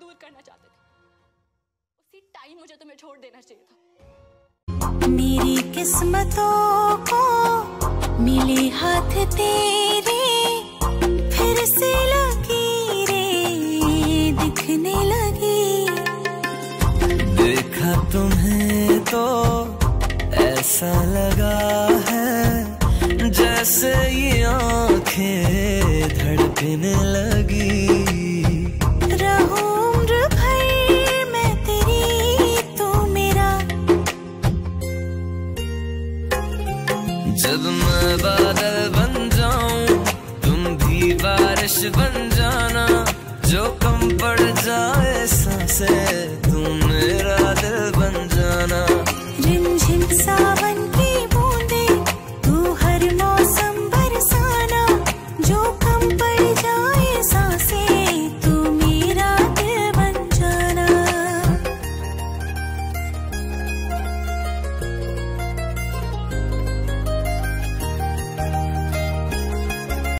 दूर करना चाहते थे। उसी टाइम मुझे तुम्हें छोड़ देना चाहिए था। मेरी किस्मतों को मिले हाथ तेरे फिर से लकीरें दिखने लगी। देखा तुम्हें तो ऐसा लगा है जैसे ये आँखें धड़कने लगी। जब मैं बादल बन जाऊँ तुम भी बारिश बन जाना जो कम